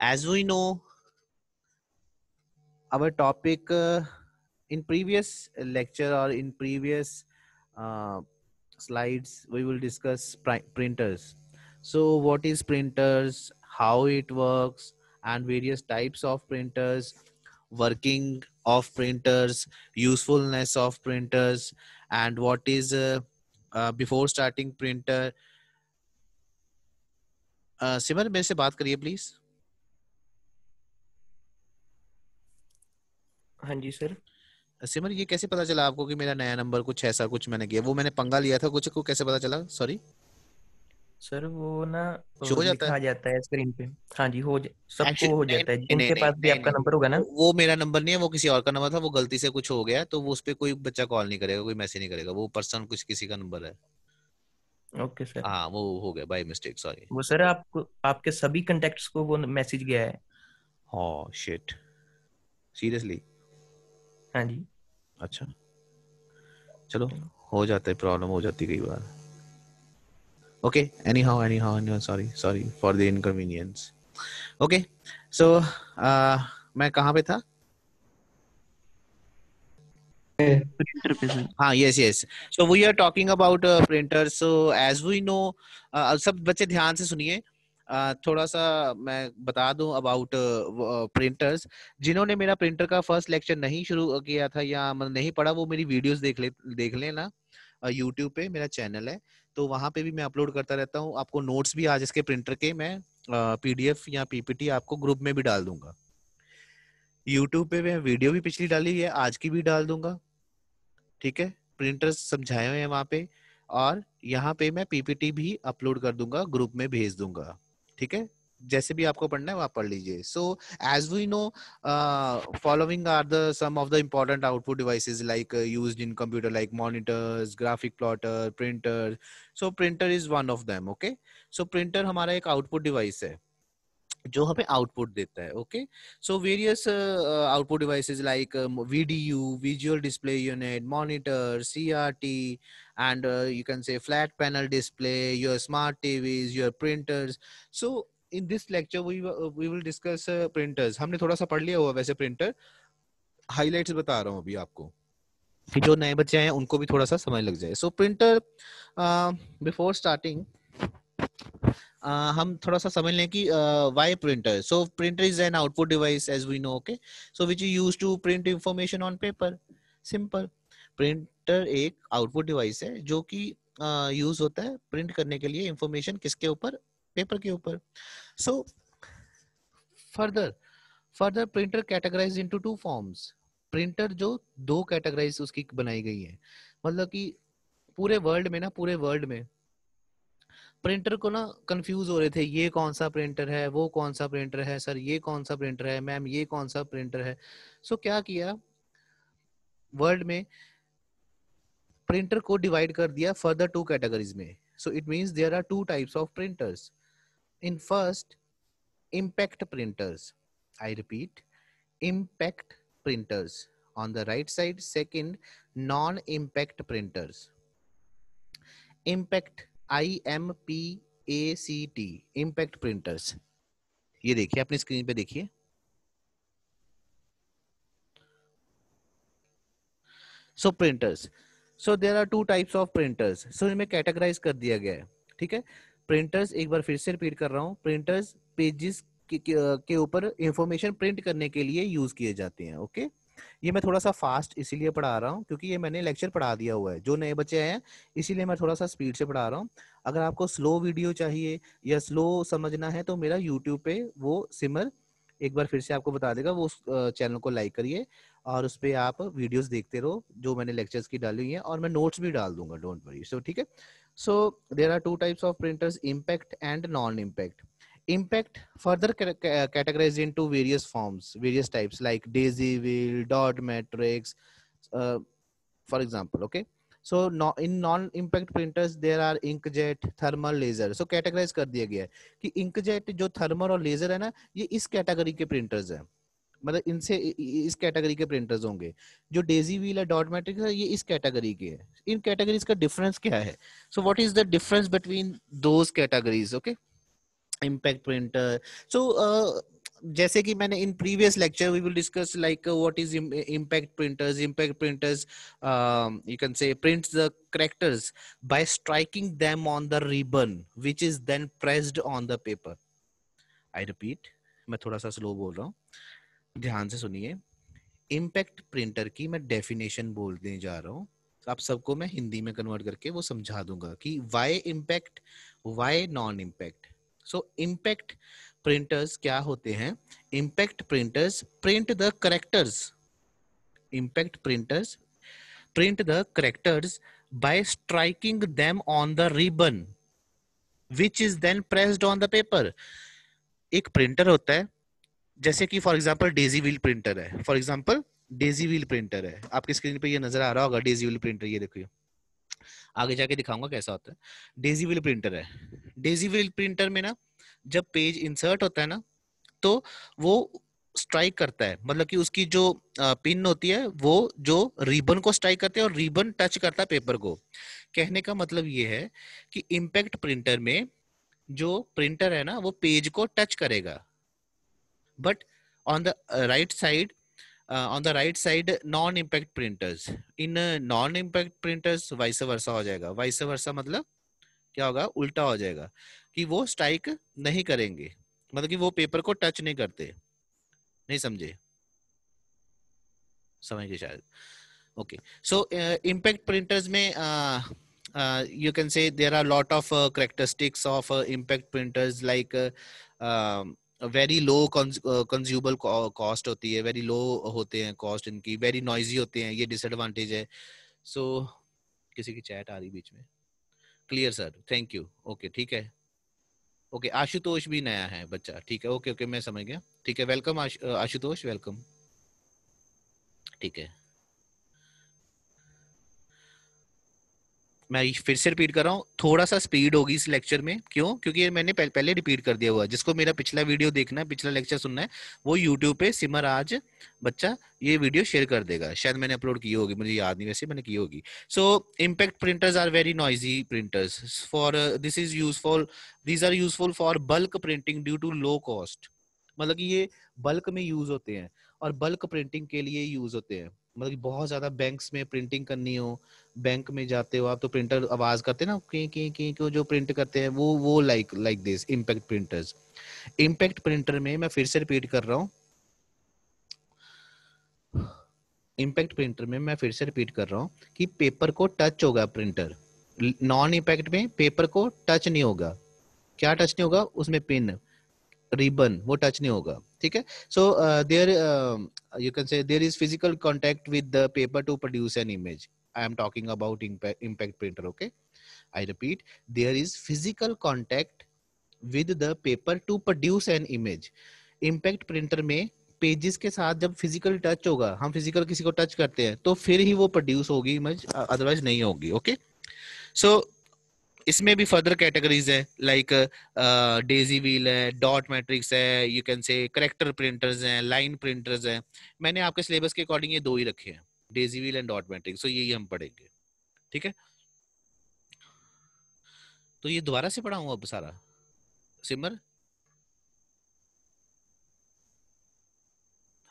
as we know our topic uh, in previous lecture or in previous uh, slides we will discuss printers so what is printers how it works and various types of printers working of printers usefulness of printers and what is uh, uh, before starting printer uh, सिमर मेरे से बात करिए please हाँ जी sir सिमर ये कैसे पता चला आपको कि मेरा नया नंबर कुछ ऐसा कुछ मैंने किया? वो मैंने पंगा लिया था कुछ को कैसे पता चला? सॉरी सर वो ना हो जाता है? जाता है स्क्रीन पे. हाँ जी हो सबको हो जाता है. जिनके पास भी आपका नंबर होगा ना? वो मेरा नंबर नहीं है वो किसी और का नंबर था वो गलती से कुछ हो गया तो वो उस पर कोई बच्चा कॉल नहीं करेगा कोई मैसेज नहीं करेगा वो पर्सन कुछ किसी का नंबर है। ओके सर हाँ वो हो गया बाय मिस्टेक सॉरी वो सर आपको आपके सभी कांटेक्ट्स को वो मैसेज गया है. हाँ शिट सीरियसली हाँ जी। अच्छा। चलो हो जाता है प्रॉब्लम हो जाती कई बार। Okay anyhow anyhow any sorry sorry for the inconvenience okay so मैं कहाँ पे था? हाँ yes yes so we are talking about printer so as we know सब बच्चे ध्यान से सुनिए। थोड़ा सा मैं बता दूँ अबाउट प्रिंटर्स जिन्होंने मेरा प्रिंटर का फ़र्स्ट लेक्चर नहीं शुरू किया था या मतलब नहीं पढ़ा, वो मेरी वीडियोस देख ले, देख लेना यूट्यूब पे मेरा चैनल है तो वहाँ पे भी मैं अपलोड करता रहता हूँ। आपको नोट्स भी आज इसके प्रिंटर के मैं पीडीएफ या पीपीटी आपको ग्रुप में भी डाल दूँगा। यूट्यूब पे मैं वीडियो भी पिछली डाली है, आज की भी डाल दूँगा। ठीक है? प्रिंटर समझाए हुए हैं वहाँ पे, और यहाँ पे मैं पीपीटी भी अपलोड कर दूँगा ग्रुप में भेज दूँगा। ठीक है? जैसे भी आपको पढ़ना है वहाँ पढ़ लीजिए। So as we know following are the some of the important output devices like used in computer like monitors graphic plotter printer so printer is one of them okay so printer हमारा एक output device है, जो हमें output देता है okay so various output devices like VDU visual display unit monitor CRT and uh, you can say flat panel display your smart tvs your printers. So in this lecture we uh, we will discuss uh, printers. हमने थोड़ा सा पढ़ लिया हुआ वैसे printer highlights बता रहा हूँ अभी आपको। कि जो नए बच्चे हैं उनको भी थोड़ा सा समझ लग जाए। सो प्रिंटर बिफोर स्टार्टिंग हम थोड़ा सा समझ लें कि why printer so printer is an output device as we know okay so which use to print information on paper simple printer एक आउटपुट डिवाइस है जो कि यूज़ होता है प्रिंट करने के लिए इंफॉर्मेशन किसके ऊपर? पेपर के ऊपर। So further further printer categorize into two forms printer जो दो कैटेगराइज उसकी बनाई गई है। मतलब कि पूरे वर्ल्ड में ना पूरे वर्ल्ड में प्रिंटर को ना कंफ्यूज हो रहे थे ये कौन सा प्रिंटर है वो कौन सा प्रिंटर है सर ये कौन सा प्रिंटर है मैम ये कौन सा प्रिंटर है। सो so, क्या किया? वर्ल्ड में प्रिंटर को डिवाइड कर दिया फर्दर टू कैटेगरीज में। So it mean there are two types of printers in first impact printers I repeat impact printers on the right side second non impact printers impact I M P A C T impact printers ये देखिए, अपनी screen पे देखिए। So printers so there are two types of printers so इनमें categorize कर दिया गया है। ठीक है? प्रिंटर्स एक बार फिर से रिपीट कर रहा हूँ। प्रिंटर्स पेजेस के ऊपर इंफॉर्मेशन प्रिंट करने के लिए यूज़ किए जाते हैं। ओके ये मैं थोड़ा सा फास्ट इसीलिए पढ़ा रहा हूँ, क्योंकि ये मैंने लेक्चर पढ़ा दिया हुआ है। जो नए बच्चे हैं, इसीलिए मैं थोड़ा सा स्पीड से पढ़ा रहा हूँ। अगर आपको स्लो वीडियो चाहिए या स्लो समझना है तो मेरा यूट्यूब पे वो सिमर एक बार फिर से आपको बता देगा वो उस चैनल को लाइक करिए और उस पर आप वीडियोस देखते रहो जो मैंने लेक्चर्स की डाली हुई है और मैं नोट्स भी डाल दूँगा डोंट वरी सो ठीक है? So there are two types of printers impact and non impact impact further categorized into various forms various types like daisy wheel dot matrix uh, for example okay? So no, in non impact printers there are inkjet thermal laser. So categorize कर दिया गया है कि inkjet जो thermal और laser है ना ये इस कैटेगरी के प्रिंटर्स हैं। मतलब इनसे इस कैटेगरी के प्रिंटर्स होंगे। जो डेजी व्हील है डॉट मैट्रिक्स है ये इस कैटेगरी के है। इन कैटेगरीज का डिफरेंस क्या है? So what is the difference between those categories okay impact printer so जैसे कि मैंने in previous lecture we will discuss like what is impact printers impact printers you can say print the characters by striking them on the ribbon which is then pressed on the paper I repeat मैं थोड़ा सा slow बोल रहा हूँ। ध्यान से सुनिए। Impact printer की मैं डेफिनेशन बोलने जा रहा हूँ। आप सबको मैं हिंदी में कन्वर्ट करके वो समझा दूँगा कि why impact why non impact so impact printers क्या होते हैं? Impact printers print the characters impact printers print the characters by striking them on the ribbon, which is then pressed on the paper. एक printer होता है, जैसे कि for example daisy wheel printer है। For example daisy wheel printer है। आपकी screen पे ये नज़र आ रहा होगा डेजी व्हील प्रिंटर ये देखिए। आगे जाके दिखाऊँगा कैसा होता है। डेजी व्हील प्रिंटर है। डेजी व्हील प्रिंटर में ना जब पेज इंसर्ट होता है ना तो वो स्ट्राइक करता है। मतलब कि उसकी जो पिन होती है, वो जो रिबन को स्ट्राइक करते हैं और रिबन टच करता है पेपर को। कहने का मतलब ये है कि इम्पैक्ट प्रिंटर में जो प्रिंटर है ना, वो पेज को टच करेगा। But on the right side on the right side non impact printers in non impact printers vice versa जाएगा। वाइस वर्षा मतलब क्या होगा? उल्टा हो जाएगा कि वो स्ट्राइक नहीं करेंगे। मतलब कि वो पेपर को टच नहीं करते। नहीं समझे? समझ गए शायद। ओके सो इम्पैक्ट प्रिंटर्स में you can say there are lot of characteristics of impact printers like very low consumable cost होती है वेरी लो होते हैं कॉस्ट इनकी वेरी नॉइजी होते हैं ये डिसएडवांटेज है। सो so, किसी की चैट आ रही बीच में। Clear sir thank you okay ठीक है. ओके आशुतोष भी नया है बच्चा. ठीक है. ओके ओके मैं समझ गया. ठीक है वेलकम आशुतोष वेलकम ठीक है. मैं फिर से रिपीट कर रहा हूँ थोड़ा सा स्पीड होगी इस लेक्चर में। क्यों? क्योंकि मैंने पहले रिपीट कर दिया हुआ जिसको मेरा पिछला वीडियो देखना है, पिछला लेक्चर सुनना है, वो यूट्यूब पे सिमर आज बच्चा ये वीडियो शेयर कर देगा। शायद मैंने अपलोड की होगी, मुझे याद नहीं वैसे मैंने की होगी। So impact printers are very noisy printers for this is useful these are useful for bulk printing due to low cost मतलब कि ये बल्क में यूज़ होते हैं और बल्क प्रिंटिंग के लिए यूज़ होते हैं। मतलब कि बहुत ज़्यादा बैंक्स में प्रिंटिंग करनी हो बैंक में जाते हो आप तो प्रिंटर आवाज़ करते ना, की की, को जो प्रिंट करते हैं वो वो like like this impact printers impact printer में मैं फिर से रिपीट कर रहा हूँ। इम्पैक्ट प्रिंटर में मैं फिर से रिपीट कर रहा हूँ कि पेपर को टच होगा प्रिंटर नॉन इम्पैक्ट में पेपर को टच नहीं होगा. क्या टच नहीं होगा? उसमें पिन रिबन, वो टच नहीं होगा, ठीक है? So there you can say there is physical contact with the paper to produce an image I am talking about impact printer okay I repeat there is physical contact with the paper to produce an image impact printer में pages के साथ जब physical touch होगा, हम physical किसी को touch करते हैं तो फिर ही वो प्रोड्यूस होगी इमेज अदरवाइज़ नहीं होगी ओके सो इसमें भी फर्दर कैटेगरीज है लाइक डेजी व्हील है डॉट मैट्रिक्स है you can say character printers हैं लाइन प्रिंटर्स हैं। मैंने आपके सिलेबस के अकॉर्डिंग ये दो ही रखे हैं daisy wheel and dot matrix तो यही हम पढ़ेंगे, ठीक है? तो ये दोबारा से पढ़ाऊँ अब सारा? सिमर?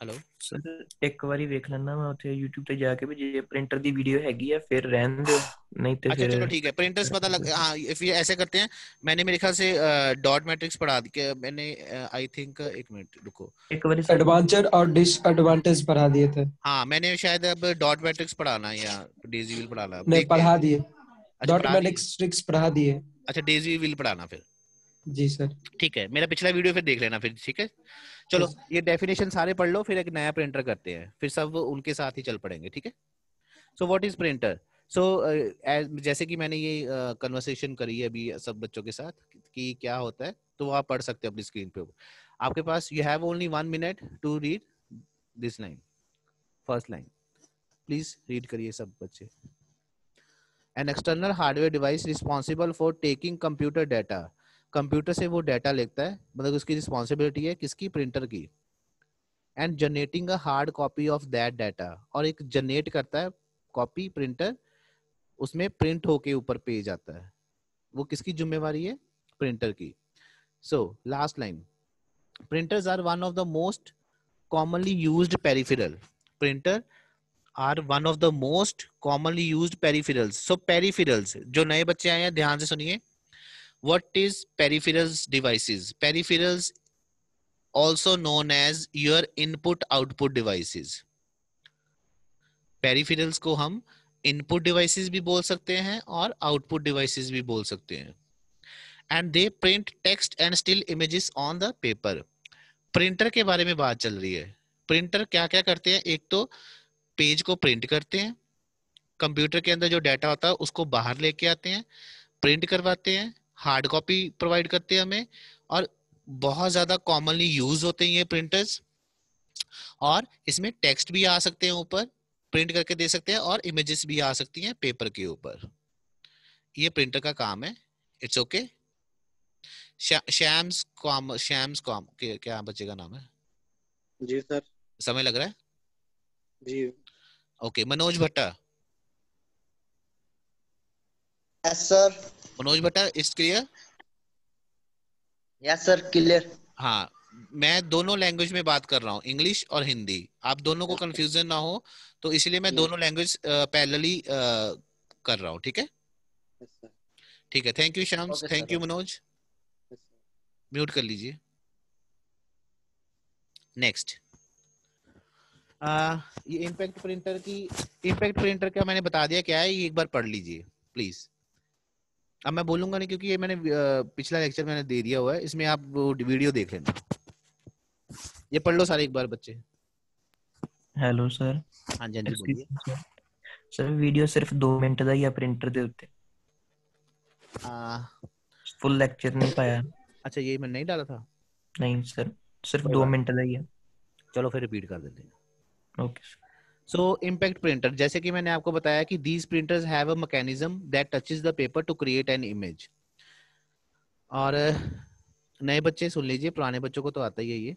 ਹੈਲੋ ਸਰ ਇੱਕ ਵਾਰੀ ਵੇਖ ਲੈਣਾ ਮੈਂ ਉੱਥੇ YouTube ਤੇ ਜਾ ਕੇ ਵੀ ਜੇ ਪ੍ਰਿੰਟਰ ਦੀ ਵੀਡੀਓ ਹੈਗੀ ਆ ਫਿਰ ਰਹਿਣ ਦਿਓ नहीं तो अच्छा चलो ठीक है प्रिंटर्स पता लग हाँ इफ़ ये ऐसे करते हैं मैंने मेरे ख्याल से डॉट मैट्रिक्स पढ़ा दिया मैंने आई थिंक एक मिनट रुको। एक बार एडवांचर और डिसएडवांटेज पढ़ा दिए थे। हाँ मैंने शायद अब डॉट मैट्रिक्स पढ़ाना या डेजी विल पढ़ाना नहीं पढ़ा दिए। डॉट मैट्रिक्स पढ़ा दिए। अच्छा डेजी विल अच्छा, पढ़ाना फिर। जी सर। ठीक है मेरा पिछला वीडियो फिर देख लेना फिर ठीक है? चलो ये डेफिनेशन सारे पढ़ लो फिर एक नया प्रिंटर करते हैं। फिर सब उनके साथ ही चल पड़ेंगे ठीक है? So what is printer so जैसे कि मैंने ये कन्वर्सेशन uh, करी है अभी सब बच्चों के साथ कि क्या होता है तो वो आप पढ़ सकते हैं अपनी स्क्रीन पे। आपके पास you have only one minute to read this line first line please read करिए सब बच्चे। An external hardware device responsible for taking computer data computer से वो डाटा लेता है मतलब उसकी रिस्पॉन्सिबिलिटी है किसकी? प्रिंटर की। And generating a hard copy of that data और एक जनरेट करता है कॉपी प्रिंटर उसमें प्रिंट होके ऊपर पेज आता है। वो किसकी जिम्मेवारी है? प्रिंटर की। So last line printers are one of the most commonly used peripheral. Printer are one of the most commonly used peripherals. So, peripherals, जो नए बच्चे आए हैं, ध्यान से सुनिए। What is peripherals devices? Peripherals, also known as your input output devices. Peripherals को हम इनपुट डिवाइसेस भी बोल सकते हैं और आउटपुट डिवाइसेस भी बोल सकते हैं। And they print text and still images on the paper printer के बारे में बात चल रही है। प्रिंटर क्या क्या करते हैं? एक तो पेज को प्रिंट करते हैं। कंप्यूटर के अंदर जो डाटा होता है, उसको बाहर लेके आते हैं। प्रिंट करवाते हैं। हार्ड कॉपी प्रोवाइड करते हैं हमें और बहुत ज़्यादा कॉमनली यूज़ होते हैं ये प्रिंटर्स और इसमें टेक्स्ट भी आ सकते हैं ऊपर प्रिंट करके दे सकते हैं और इमेजेस भी आ सकती हैं पेपर के ऊपर। ये प्रिंटर का काम है इट्स ओके शैम्स कॉम शैम्स कॉम क्या बच्चे का नाम है? जी सर। समय लग रहा है? जी। ओके मनोज भट्टा। Yes sir Manoj Bhatta is clear yes sir clear हाँ मैं दोनों लैंग्वेज में बात कर रहा हूँ इंग्लिश और हिंदी आप दोनों को कंफ्यूजन ना हो तो इसलिए मैं दोनों लैंग्वेज पैरेलली कर रहा हूँ ठीक है? ठीक है thank you Shyam thank you Manoj mute कर लीजिए। नेक्स्ट ये इम्पैक्ट प्रिंटर की इम्पैक्ट प्रिंटर का मैंने बता दिया क्या है? ये एक बार पढ़ लीजिए प्लीज़ अब मैं बोलूंगा नहीं क्योंकि ये मैंने पिछला लेक्चर मैंने दे दिया हुआ है इसमें आप वो वीडियो देख लेना ये पढ़ लो सारे एक बार बच्चे ਹੈਲੋ ਸਰ हाँ जी हाँ जी बोलिए ਸਰ ਵੀਡੀਓ ਸਿਰਫ 2 ਮਿੰਟ ਦਾ ਹੀ ਆ ਪ੍ਰਿੰਟਰ ਦੇ ਉੱਤੇ आ, ਫੁੱਲ ਲੈਕਚਰ ਨਹੀਂ ਪਾਇਆ अच्छा ये मैंने नहीं डाला था ਨਹੀਂ ਸਰ ਸਿਰਫ कोई 2 बात ਮਿੰਟ ਦਾ ਹੀ ਆ चलो फिर रिपीट कर देते हैं ਓਕੇ so impact printer जैसे कि मैंने आपको बताया कि these printers have mechanism that touches the paper to create an image और, नए बच्चे सुन लीजिए, पुराने बच्चों को तो आता ही है ये,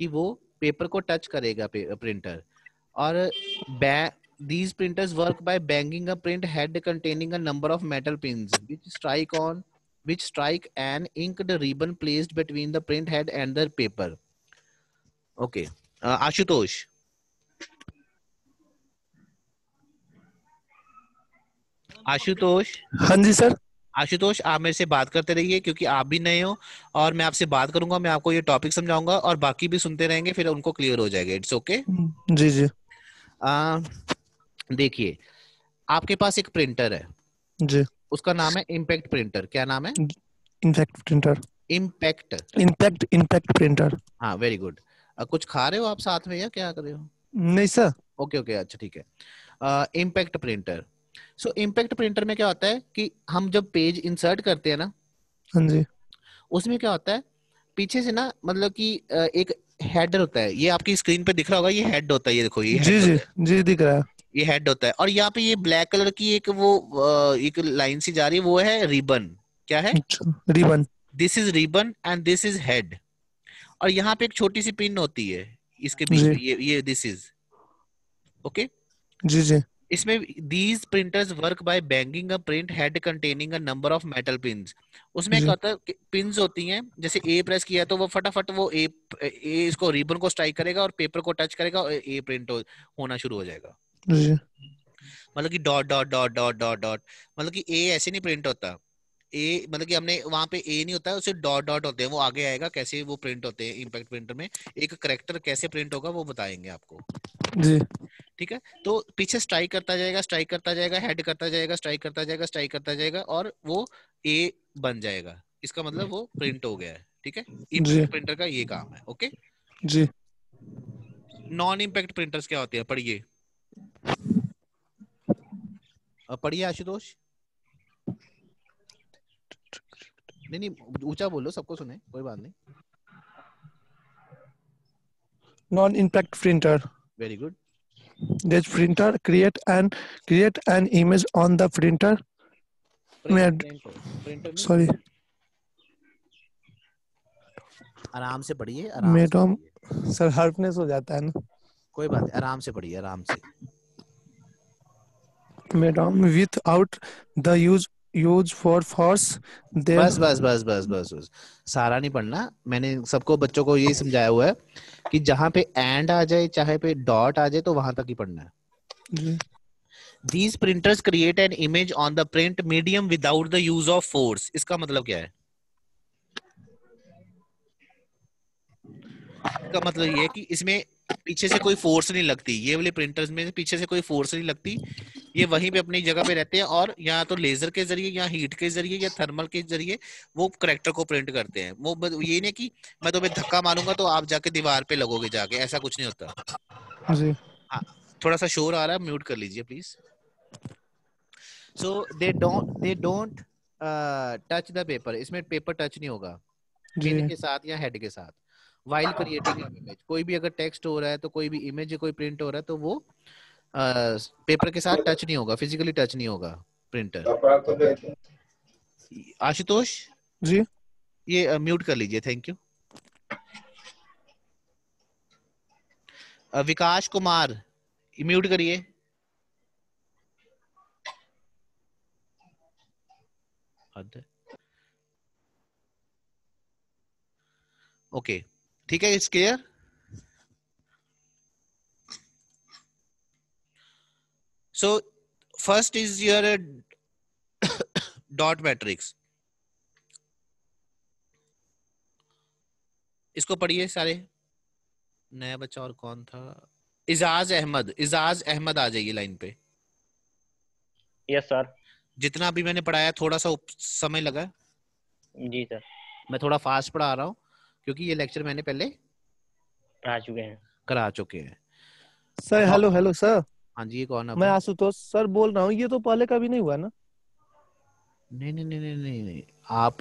कि वो पेपर को टच करेगा प्रिंटर और these printers work by banging a print head containing a number of metal pins which strike on which strike an inked ribbon placed between the print head and the paper okay Ashutosh Ashutosh? हाँ जी sir. Ashutosh आप मेरे से बात करते रहिए क्योंकि आप भी नए हो और मैं आपसे बात करूँगा मैं आपको ये टॉपिक समझाऊँगा और बाकी भी सुनते रहेंगे फिर उनको क्लियर हो जाएगा इट्स ओके जी जी। देखिए आपके पास एक प्रिंटर है। जी। उसका नाम है इम्पैक्ट प्रिंटर क्या नाम है? In fact printer impact impact impact printer हाँ वेरी गुड कुछ खा रहे हो आप साथ में या क्या कर रहे हो? नहीं सर। ओके ओके अच्छा ठीक है। Impact printer so impact printer में क्या होता है कि हम जब पेज इंसर्ट करते हैं ना हाँ जी। उसमें क्या होता है पीछे से ना मतलब कि एक हेडर होता है। ये आपकी स्क्रीन पे दिख रहा होगा ये हेड होता है ये देखो ये जी जी जी दिख रहा है। ये हेड होता है। और यहाँ पे ये ब्लैक कलर की एक वो एक लाइन सी जा रही है वो है रिबन क्या है? Ribbon this is ribbon and this is head और यहाँ पे एक छोटी सी पिन होती है इसके बीच में ये ये दिस इज़ ओके जी जी। इसमें these printers work by banging a print head containing a number of metal pins. उसमें। क्या होता है पिंस होती हैं जैसे ए प्रेस किया तो वो फटाफट वो ए ए इसको रिबन को स्ट्राइक करेगा और पेपर को टच करेगा और ए प्रिंट हो, होना शुरू हो जाएगा। मतलब कि dot dot dot dot dot dot मतलब कि ए ऐसे नहीं प्रिंट होता। ए मतलब कि हमने वहाँ पे ए नहीं होता है उसे डॉट डॉट होते हैं। वो आगे आएगा कैसे वो प्रिंट होते हैं इम्पैक्ट प्रिंटर में। एक करेक्टर कैसे प्रिंट होगा वो बताएँगे आपको। जी। ठीक है? तो पीछे स्ट्राइक करता जाएगा स्ट्राइक करता जाएगा हेड करता जाएगा स्ट्राइक करता जाएगा स्ट्राइक करता जाएगा और वो ए बन जाएगा। इसका मतलब वो प्रिंट हो गया है ठीक है। इम्पैक्ट प्रिंटर का ये काम है ओके जी। नॉन इम्पैक्ट प्रिंटर्स क्या होते हैं? पढ़िए। पढ़िए आशुतोष। नहीं नहीं ऊँचा बोलो सबको सुने कोई बात नहीं। Non impact printer very good this printer create and create an image on the printer printer, printer, printer sorry आराम से पढ़िए मैडम। सर हार्पनेस हो जाता है ना कोई बात नहीं आराम से पढ़िए आराम से madam without the use use for force their बस बस बस बस बस बस। सारा नहीं पढ़ना। मैंने सबको बच्चों को यही समझाया हुआ है कि जहाँ पे एंड आ जाए चाहे पे डॉट आ जाए तो वहाँ तक ही पढ़ना है। जी। These printers create an image on the print medium without the use of force. इसका मतलब क्या है? इसका मतलब ये है कि इसमें पीछे से कोई फोर्स नहीं लगती। ये वाले प्रिंटर्स में पीछे से कोई फोर्स नहीं लगती। ये वहीं पे अपनी जगह पे रहते हैं और या तो लेजर के ज़रिए या हीट के ज़रिए या थर्मल के ज़रिए वो करेक्टर को प्रिंट करते हैं। वो ये नहीं कि मैं तुम्हें धक्का मारूँगा तो आप जाके दीवार पे लगोगे जाके। ऐसा कुछ नहीं होता। जी। थोड़ा सा शोर आ रहा है म्यूट कर लीजिए please so they don't they don't touch the paper इसमें पेपर टच नहीं होगा। के साथ या हेड के साथ। वाइल क्रिएटिंग इमेज कोई भी अगर टेक्स्ट हो रहा है तो कोई भी इमेज कोई प्रिंट हो रहा है तो वो पेपर के साथ टच नहीं होगा फिजिकली टच नहीं होगा प्रिंटर आशुतोष? जी। ये म्यूट कर लीजिए thank you Vikas Kumar mute करिए। हद ओके ठीक है it's clear so first is your uh, dot matrix. इसको पढ़िए सारे। नया बच्चा और कौन था? इजाज अहमद। इजाज अहमद आ जाइए लाइन पे। यस सर जितना भी मैंने पढ़ाया थोड़ा सा समय लगा। जी सर मैं थोड़ा फास्ट पढ़ा रहा हूँ। क्योंकि ये लेक्चर मैंने पहले पढ़ा चुके हैं। करा चुके हैं। सर हेलो हेलो सर हाँ जी ये कौन है मैं? आशुतोष सर बोल रहा हूँ ये तो पहले कभी नहीं हुआ ना? नहीं नहीं नहीं नहीं नहीं नहीं। आप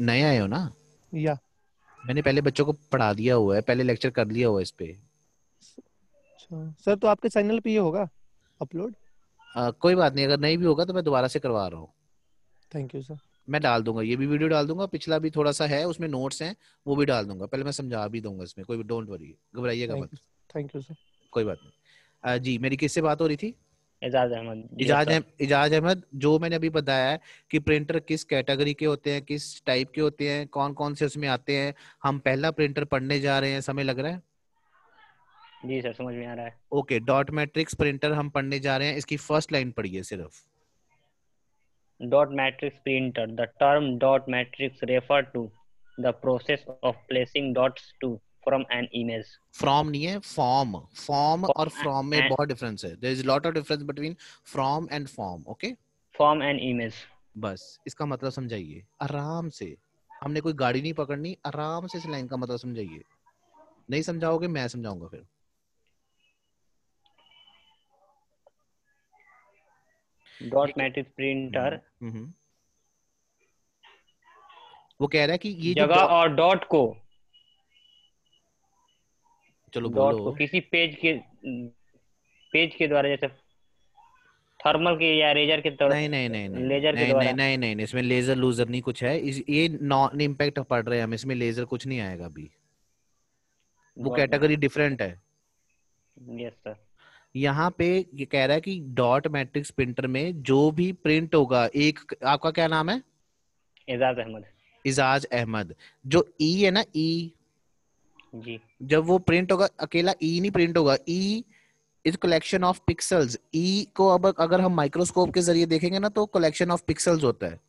नए आए हो ना? या। मैंने पहले बच्चों को पढ़ा दिया हुआ है पहले लेक्चर कर लिया हुआ है इस पे। अच्छा। सर तो आपके चैनल पे ये होगा? अपलोड कोई बात नहीं अगर नहीं भी होगा तो मैं दोबारा से करवा रहा हूँ। थैंक यू सर मैं डाल दूँगा ये भी वीडियो डाल दूँगा पिछला भी थोड़ा सा है उसमें नोट्स हैं वो भी डाल दूँगा। पहले मैं समझा भी दूँगा इसमें कोई डोंट वरी घबराइएगा मत। थैंक यू सर कोई बात नहीं। आ, जी मेरी किससे बात हो रही थी? एजाज अहमद। जी, इजाज इजाज अहमद जो मैंने अभी बताया है कि प्रिंटर किस कैटेगरी के होते हैं किस टाइप के होते हैं कौन कौन से उसमें आते हैं हम पहला प्रिंटर पढ़ने जा रहे हैं समय लग रहा है? जी सर समझ में आ रहा है। ओके डॉट मैट्रिक्स प्रिंटर हम पढ़ने जा रहे हैं इसकी फ़र्स्ट लाइन पढ़िए सिर्फ़। Dot matrix printer the term dot matrix refer to the process of placing dots to from an image. From नहीं है फॉर्म Form और फ्रॉम में and- बहुत डिफरेंस है. There is lot of difference between from and form okay from an image. बस इसका मतलब समझाइए। आराम से। हमने कोई गाड़ी नहीं पकड़नी आराम से इस लाइन का मतलब समझाइए। नहीं समझाओगे मैं समझाऊँगा फिर। Matrix printer हम्म वो कह रहा है कि ये जगह और डॉट को। चलो डॉट को किसी पेज के पेज के द्वारा जैसे थर्मल के या रेजर के द्वारा नहीं नहीं नहीं लेजर के नहीं द्वारा। नहीं नहीं नहीं नहीं, इसमें लेजर लूजर नहीं कुछ है। इस ये नॉन इम्पैक्ट पढ़ रहे हैं हम इसमें लेजर कुछ नहीं आएगा अभी। वो कैटेगरी डिफरेंट है। Yes सर यहाँ पे ये कह रहा है कि डॉट मैट्रिक्स प्रिंटर में जो भी प्रिंट होगा एक आपका क्या नाम है? एजाज अहमद। इजाज अहमद। जो ई e है ना ई जी। जब वो प्रिंट होगा अकेला ई e नहीं प्रिंट होगा E is collection of pixels E को अब अगर हम माइक्रोस्कोप के ज़रिए देखेंगे ना तो कलेक्शन ऑफ़ पिक्सल्स होता है।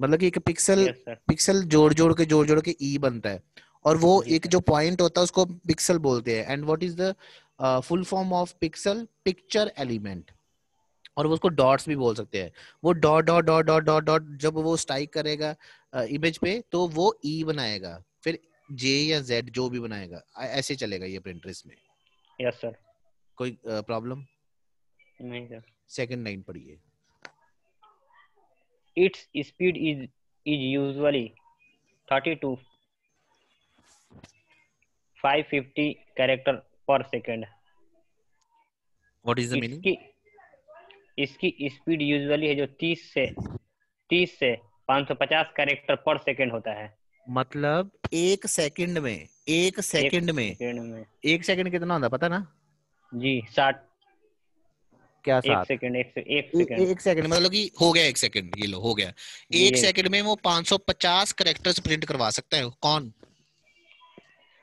मतलब कि एक पिक्सल सर पिक्सल जोड़ जोड़ के जोड़ जोड़ के ई बनता है। और वो एक जो पॉइंट होता है उसको पिक्सल बोलते हैं। And what is the full form of pixel picture element और वो उसको डॉट्स भी बोल सकते हैं। वो dot dot dot dot dot dot जब वो स्ट्राइक करेगा इमेज पे तो वो ई e बनाएगा। फिर जे या जेड जो भी बनाएगा ऐसे चलेगा ये प्रिंटर इसमें यस सर कोई प्रॉब्लम नहीं सर सेकंड लाइन पढ़िए। Speed is is usually 30 to 550 character per second what is the meaning इसकी इसकी स्पीड यूजुअली है जो 30 से 30 से 550 कैरेक्टर पर सेकंड होता है। मतलब एक सेकंड में एक सेकंड में। सेकंड में। एक सेकंड कितना होता है पता ना? जी 60 क्या एक सेकंड एक से, एक सेकंड एक सेकंड मतलब कि हो गया एक सेकंड ये लो हो गया। एक सेकंड में वो 550 करेक्टर्स प्रिंट करवा सकता है। कौन?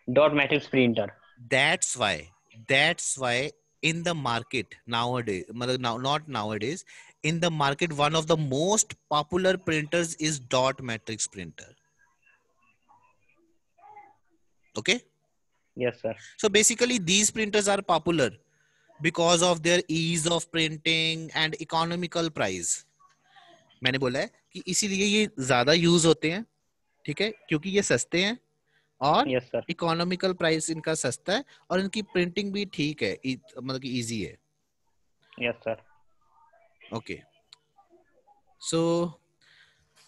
Dot matrix printer that's why that's why in the market nowadays now not nowadays in the market one of the most popular printers is dot matrix printer okay yes sir so basically these printers are popular because of their ease of printing and economical price मैंने बोला है कि इसीलिए ये ज़्यादा use होते हैं ठीक है क्योंकि ये सस्ते हैं और इकोनॉमिकल प्राइस इनका सस्ता है और इनकी प्रिंटिंग भी ठीक है मतलब कि इजी है। यस सर ओके सो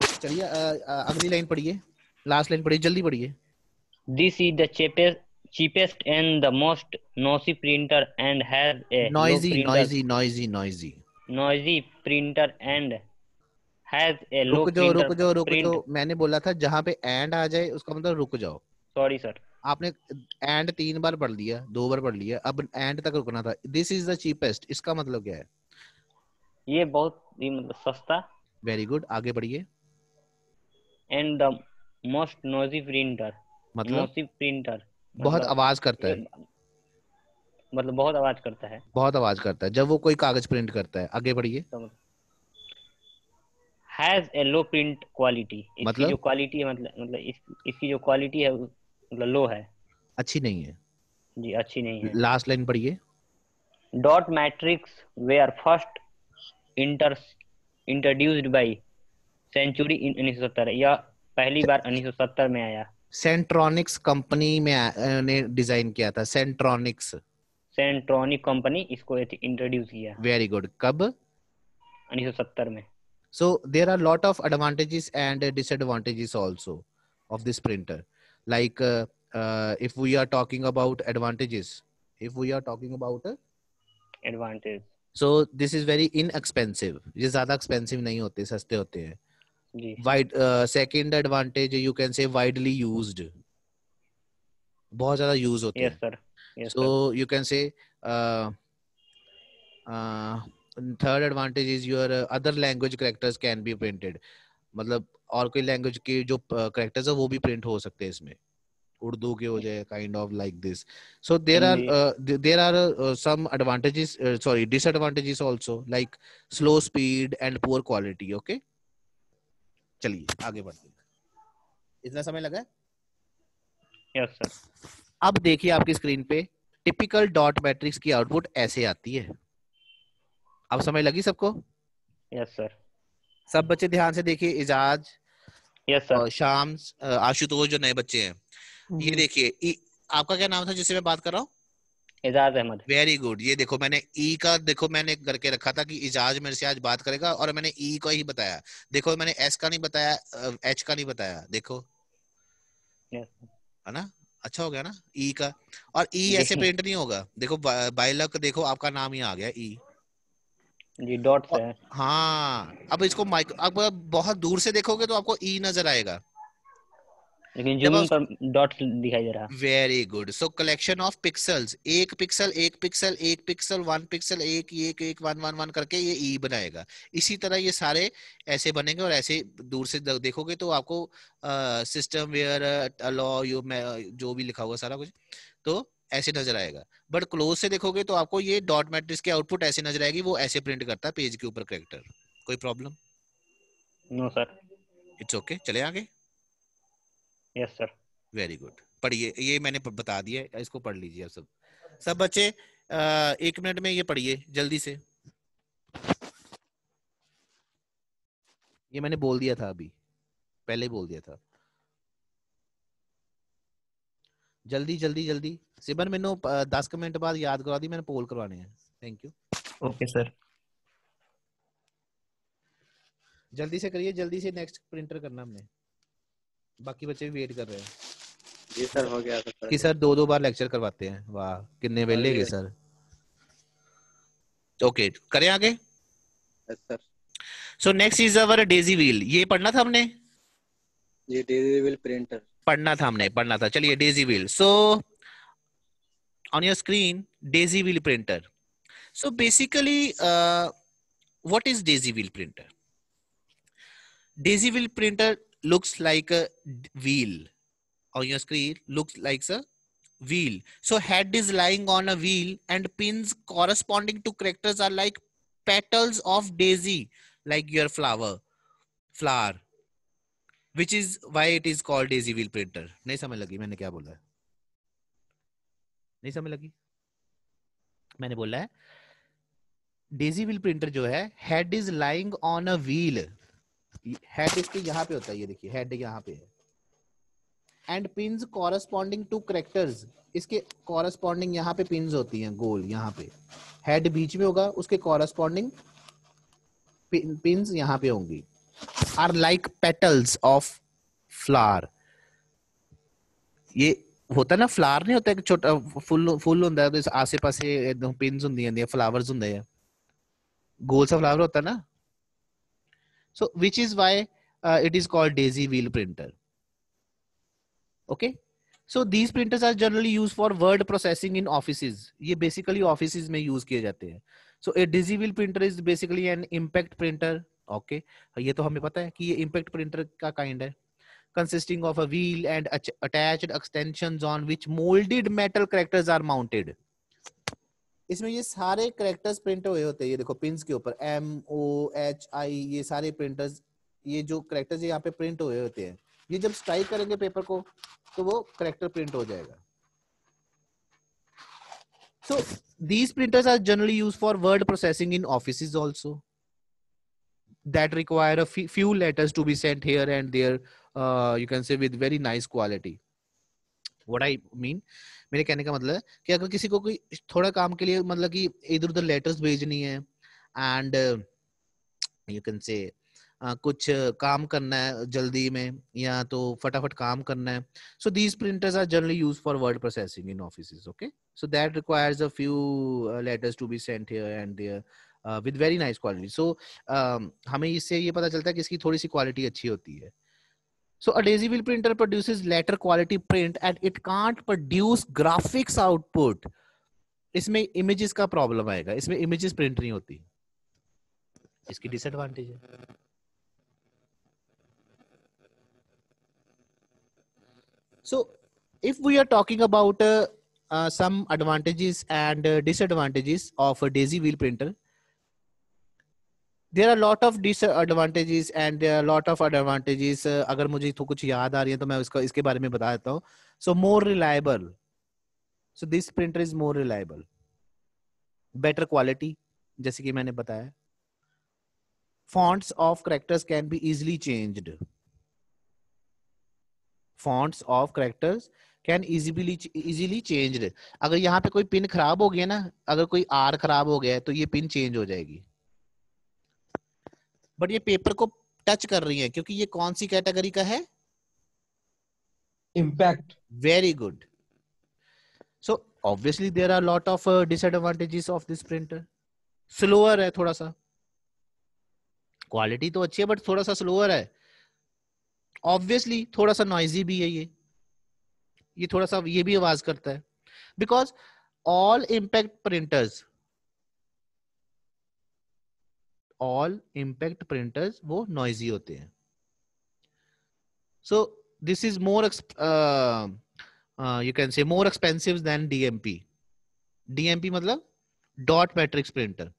चलिए अगली लाइन पढ़िए। लास्ट लाइन पढ़िए जल्दी पढ़िए। This is the cheapest, cheapest and the most noisy printer and has a low noisy printer, noisy noisy noisy noisy printer and has a low रुक जाओ रुक जाओ रुक. जाओ। मैंने बोला था जहाँ पे एंड आ जाए उसका मतलब रुक जाओ। Sorry sir. आपने एंड तीन बार पढ़ लिया दो बार पढ़ लिया अब एंड तक रुकना था। दिस इज़ द चीपेस्ट इसका मतलब क्या है? ये बहुत ही मतलब सस्ता। वेरी गुड आगे बढ़िए। And the most noisy printer. मतलब? Noisy printer. बहुत मतलब आवाज़ करता है। मतलब बहुत आवाज़ करता है। बहुत आवाज़ करता है जब वो कोई कागज़ प्रिंट करता है। आगे बढ़िए। a low print quality इसकी मतलब? जो क्वालिटी है मतलब मतलब इस, इसकी जो क्वालिटी है मतलब लो है। अच्छी नहीं है। जी अच्छी नहीं है। लास्ट लाइन पढ़िए। Dot matrix we are first inter introduced by century उन्नीस सौ या पहली बार उन्नीस सौ सत्तर में आया। सेंट्रॉनिक्स कंपनी में ने डिज़ाइन किया था। सेंट्रॉनिक्स सेंट्रॉनिक कंपनी इसको इंट्रोड्यूस किया। वेरी गुड कब? उन्नीस सौ सत्तर में। So there are lot of advantages and disadvantages also of this printer like uh, uh, if we are talking about advantages if we are talking about uh, advantage so this is very inexpensive ये ज्यादा expensive नहीं होते सस्ते होते हैं जी wide uh, second advantage you can say widely used बहुत ज्यादा use होते यस हैं sir yes so you can say uh, uh, third advantage is your uh, other language characters can be printed मतलब और कोई लैंग्वेज के जो characters है वो भी प्रिंट हो सकते हैं इसमें। उर्दू के हो जाए kind of like this so there are there are some advantages sorry disadvantages also like slow speed and poor quality okay चलिए आगे बढ़ते हैं। इतना समय लगा है? यस सर अब देखिए आपकी स्क्रीन पे टिपिकल डॉट मैट्रिक्स की आउटपुट ऐसे आती है। अब समय लगी सबको? यस सर सब बच्चे ध्यान से देखिए इजाज यस सर शाम आशुतोष जो नए बच्चे हैं। ये देखिए आपका क्या नाम था जिससे मैं बात कर रहा हूँ? एजाज अहमद। वेरी गुड ये देखो मैंने ई का देखो मैंने करके रखा था कि इजाज मेरे से आज बात करेगा और मैंने ई का ही बताया। देखो मैंने एस का नहीं बताया एच का नहीं बताया। देखो। यस है ना? अच्छा हो गया ना? ई का। और ई ऐसे प्रिंट नहीं होगा। देखो बाय लक देखो आपका नाम ही आ गया ई जी डॉट से है। हाँ अब इसको माइक अब बहुत दूर से देखोगे तो आपको ई नज़र आएगा। लेकिन जूमिंग पर डॉट दिखाई दे रहा। Very good so collection of pixels एक पिक्सल एक पिक्सल एक पिक्सल वन पिक्सल एक एक एक वन वन वन करके ये ई बनाएगा। इसी तरह ये सारे ऐसे बनेंगे और ऐसे दूर से देखोगे तो आपको सिस्टम वेयर अलो यू जो भी लिखा हुआ सारा कुछ तो ऐसे नज़र आएगा। बट क्लोज से देखोगे तो आपको ये डॉट मैट्रिक्स की आउटपुट ऐसे नज़र आएगी वो ऐसे प्रिंट करता है पेज के ऊपर करेक्टर कोई problem no sir it's okay चले आगे? यस सर वेरी गुड पढ़िए ये मैंने बता दिया है, इसको पढ़ लीजिए आप सब। सब बच्चे एक मिनट में ये पढ़िए जल्दी से। ये मैंने बोल दिया था अभी। पहले ही बोल दिया था। जल्दी जल्दी जल्दी। सिमर मैंने दस कुछ मिनट बाद याद करवा दी मैंने पोल करवाने हैं थैंक यू ओके सर जल्दी से करिए जल्दी से नेक्स्ट प्रिंटर करना हमने बाकी बच्चे भी वेट कर रहे हैं जी सर हो गया सर कि सर दो दो बार लेक्चर करवाते हैं वाह कितने वेले गए सर ओके करें आगे sir so next is our daisy wheel ये पढ़ना था हमने जी डिजिटल प्रिंटर पढ़ना था हमने पढ़ना था चलिए daisy wheel so On your screen daisy wheel printer So basically, uh, what is daisy wheel printer? Daisy wheel printer looks like a d- wheel on your screen. Looks like a wheel. So head is lying on a wheel, and pins corresponding to characters are like petals of daisy, like your flower, flower. Which is why it is called daisy wheel printer. नहीं समझ लगी मैंने क्या बोला है नहीं समझ लगी। मैंने बोला है डेजी व्हील प्रिंटर जो है head is lying on a wheel head इसके यहाँ पे होता है, ये देखिए हेड यहाँ पे है। And pins corresponding to characters इसके कॉरस्पॉन्डिंग यहाँ पे पिंस होती हैं गोल यहाँ पे। हेड बीच में होगा, उसके कॉरस्पॉन्डिंग पिंस यहाँ पे होंगी। Are like petals of flower ये ਹੁੰਦਾ ਨਾ ਫਲਾਵਰ ਨਹੀਂ ਹੁੰਦਾ ਇੱਕ ਛੋਟਾ ਫੁੱਲ ਫੁੱਲ ਹੁੰਦਾ ਉਹਦੇ ਆਸੇ-ਪਾਸੇ ਇਦਾਂ ਪਿੰਸ ਹੁੰਦੀਆਂ ਨੇ ਫਲਾਵਰਸ ਹੁੰਦੇ ਆ ਗੋਲ ਸਾ ਫਲਾਵਰ ਹੁੰਦਾ ਨਾ so which is why uh, it is called daisy wheel printer okay so these printers are generally used for word processing in offices ये basically offices में use किए जाते हैं so a daisy wheel printer is basically an impact printer okay ये तो हमें पता है कि ये impact printer का kind है consisting of a wheel and attached extensions on which molded metal characters are mounted. इसमें ये सारे करेक्टर्स प्रिंट हुए होते हैं ये देखो पिंस के ऊपर एम ओ एच आई ये सारे प्रिंटर्स ये जो करेक्टर्स यहाँ पे प्रिंट हुए होते हैं ये जब स्ट्राइक करेंगे पेपर को तो वो करेक्टर प्रिंट हो जाएगा so these printers are generally used for word processing in offices also that require a few letters to be sent here and there uh, you can say with very nice quality what i mean मेरे कहने का मतलब है कि अगर किसी को कोई थोड़ा काम के लिए मतलब कि इधर उधर लेटर्स भेजनी है एंड यू कैन से कुछ काम करना है जल्दी में या तो फटाफट काम करना है so these printers are generally used for word processing in offices okay so that requires a few uh, letters to be sent here and with very nice quality so हमें इससे ये पता चलता है कि इसकी थोड़ी सी क्वालिटी अच्छी होती है। So a daisy wheel printer produce letter quality print and it can't produce graphics output इसमें इमेजेस का प्रॉब्लम आएगा। इसमें इमेजेस प्रिंट नहीं होती। इसकी डिसएडवांटेज है। So if we are talking about some advantages and disadvantages of daisy wheel printer there are lot of disadvantages and there are lot of advantages अगर मुझे तो कुछ याद आ रही है तो मैं उसका इसके बारे में बता देता हूँ। So more reliable so this printer is more reliable better quality जैसे कि मैंने बताया। Fonts of characters can be easily changed fonts of characters can easily easily changed अगर यहाँ पे कोई पिन खराब हो गया ना, अगर कोई आर खराब हो गया तो ये पिन चेंज हो जाएगी। बट ये पेपर को टच कर रही है क्योंकि ये कौन सी कैटेगरी का है? Impact. Very good so obviously there are lot of disadvantages of this printer slower है थोड़ा सा। क्वालिटी तो अच्छी है बट थोड़ा सा स्लोअर है। ऑब्वियसली थोड़ा सा नॉइजी भी है ये। ये थोड़ा सा ये भी आवाज़ करता है। Because all impact printers all impact printers वो नॉइजी होते हैं। So this is more you can say more expensive than DMP DMP मतलब डॉट मैट्रिक्स प्रिंटर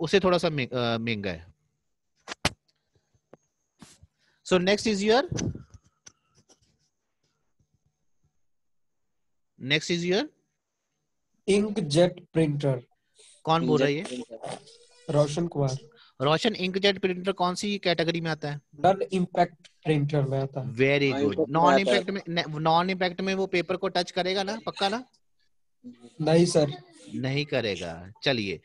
उसे थोड़ा सा महँगा है। So next is your next is your inkjet printer कौन बोल रहा है ये? रोशन कुमार। रोशन इंकजेट प्रिंटर कौन सी कैटेगरी में आता है? नॉन इम्पैक्ट प्रिंटर में आता है। वेरी गुड नॉन इम्पैक्ट में नॉन इम्पैक्ट में वो पेपर को टच करेगा ना पक्का ना? नहीं सर नहीं करेगा। चलिए।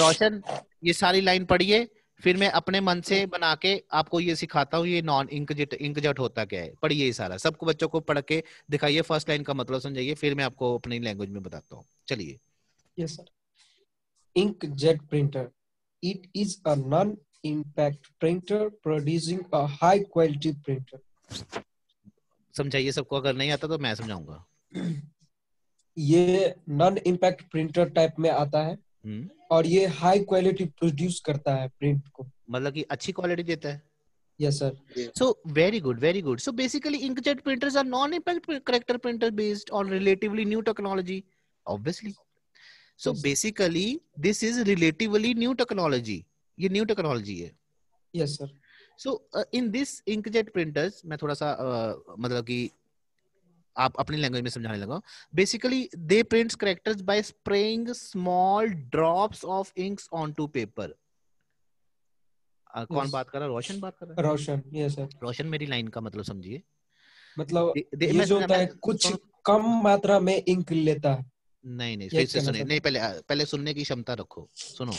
रोशन ये सारी लाइन पढ़िए फिर मैं अपने मन से बना के आपको ये सिखाता हूँ ये नॉन इंकजेट इंकजेट होता क्या है। पढ़िए ये सारा। सबको बच्चों को पढ़ के दिखाइए फ़र्स्ट लाइन का मतलब समझाइए फिर मैं आपको अपनी लैंग्वेज में बताता हूँ। चलिए। Yes sir. Inkjet printer. It is a non impact printer producing a high quality printer समझाइए सबको अगर नहीं आता तो मैं समझाऊँगा ये नॉन इम्पैक्ट प्रिंटर टाइप में आता है हम्म और ये हाई क्वालिटी प्रोड्यूस करता है प्रिंट को मतलब कि अच्छी क्वालिटी देता है yes sir So very good, very good. So basically, inkjet printers are non-impact pr- character printer based on relatively new technology. Obviously. Yes. basically, this is relatively new technology. ये new technology है. Yes sir uh, in this inkjet printers, मैं थोड़ा सा uh, मतलब कि आप अपनी language में समझाने लगा basically they prints characters by spraying small drops of inks onto paper कौन Yes. बात कर रहा है रोशन बात कर रहा है रोशन यस सर रोशन मेरी लाइन का मतलब समझिए मतलब दे- दे- ये जो होता है कुछ कम मात्रा में इंक लेता है नहीं नहीं फिर से सुनिए। नहीं पहले पहले सुनने की क्षमता रखो सुनो।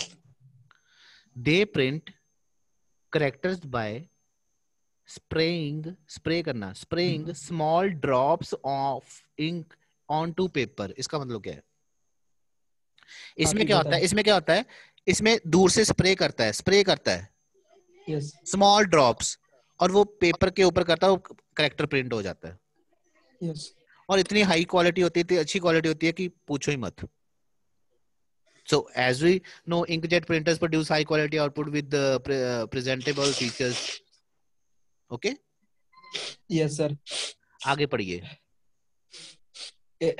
They print characters by spraying spray करना। Spraying. Small drops of ink on to paper इसका मतलब क्या है? इसमें क्या होता है? इसमें क्या होता है? इसमें दूर से स्प्रे करता है स्प्रे करता है। स्मॉल ड्रॉप्स और वो पेपर के ऊपर करता है वो करेक्टर प्रिंट हो जाता है। यस और इतनी हाई क्वालिटी होती है अच्छी क्वालिटी होती है कि पूछो ही मत। So as we know ink jet printers produce high quality output with presentable features okay yes sir आगे पढ़िए।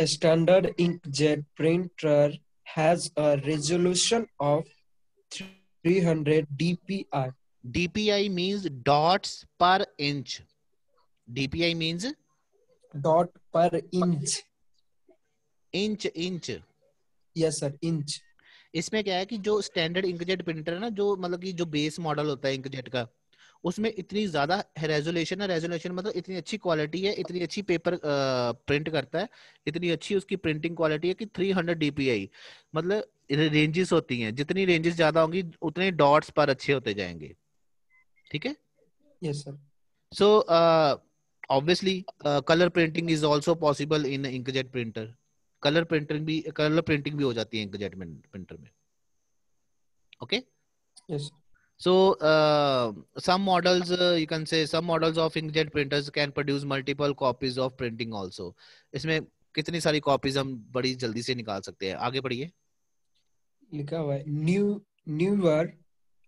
Standard inkjet printer has a resolution of 300 DPI DPI means dots per inch DPI means means... dot per inch. inch inch Yes, sir. Inch. इसमें क्या है कि जो standard inkjet printer है ना जो मतलब कि जो बेस मॉडल होता है इंकजेट का उसमें इतनी ज़्यादा रेजोल्यूशन है रेजोल्यूशन मतलब इतनी अच्छी क्वालिटी है इतनी अच्छी पेपर प्रिंट करता है इतनी अच्छी उसकी प्रिंटिंग क्वालिटी है कि 300 डीपीआई मतलब रेंजेस होती हैं जितनी रेंजेस ज़्यादा होंगी उतने डॉट्स पर अच्छे होते जाएँगे ठीक है sir. so uh, obviously uh, color printing is also possible in inkjet printer color printing भी color printing भी हो जाती है inkjet printer में okay Yes. so uh, some models uh, you can say some models of inkjet printers can produce multiple copies of printing also इसमें कितनी सारी copies हम बड़ी जल्दी से निकाल सकते हैं आगे बढ़िए लिखा हुआ है new newer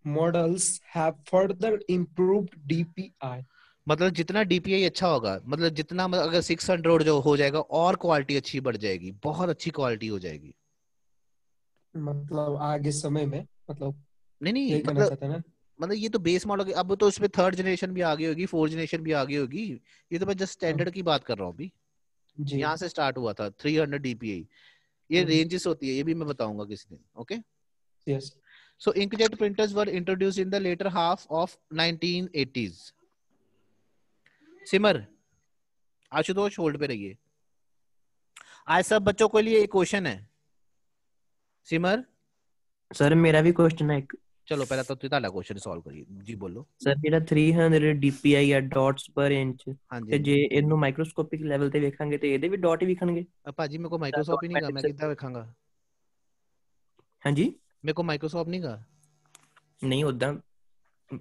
models have further improved DPI. मतलब जितना डीपीआई अच्छा होगा मतलब जितना मतलब अगर 600 जो हो जाएगा और क्वालिटी अच्छी बढ़ जाएगी बहुत अच्छी क्वालिटी हो जाएगी। मतलब आगे समय में मतलब नहीं नहीं मतलब हैं मतलब ये तो बेस मॉडल अब तो उसमें थर्ड जनरेशन भी आ गई होगी फोर्थ जनरेशन भी आ गई होगी। ये तो मैं जस्ट स्टैंडर्ड की बात कर रहा हूँ अभी। यहाँ से स्टार्ट हुआ था 300 डीपीआई ये हम्म। रेंजेस होती है ये भी मैं बताऊँगा किसी दिन okay yes So inkjet printers were introduced in the later half of 1980s. Simar Ashutosh hold पे रहिए आज सब बच्चों के लिए एक क्वेश्चन है सिमर ਸਰ ਮੇਰਾ ਵੀ ਕੁਐਸਚਨ ਹੈ ਇੱਕ ਚਲੋ ਪਹਿਲਾਂ ਤਾਂ ਤੁਸੀਂ ਤੁਹਾਡਾ ਕੁਐਸਚਨ ਸੋਲਵ ਕਰੀਏ ਜੀ ਬੋਲੋ ਸਰ ਜਿਹੜਾ 300 DPI ਆ ਡਾਟਸ ਪਰ ਇੰਚ ਤੇ ਹਾਂਜੀ ਜੇ ਇਹਨੂੰ ਮਾਈਕਰੋਸਕੋਪਿਕ ਲੈਵਲ ਤੇ ਵੇਖਾਂਗੇ ਤੇ ਇਹਦੇ ਵੀ ਡਾਟ ਹੀ ਵਿਖਣਗੇ ਅ, ਭਾਜੀ ਮੇਰੇ ਕੋ ਮਾਈਕਰੋਸੌਫਟ ਹੀ ਨਹੀਂਗਾ ਮੈਂ ਕਿੱਦਾਂ ਵੇਖਾਂਗਾ ਹਾਂਜੀ ਮੇਰੇ ਕੋ ਮਾਈਕਰੋਸੌਫਟ ਨਹੀਂਗਾ ਨਹੀਂ ਉਦਾਂ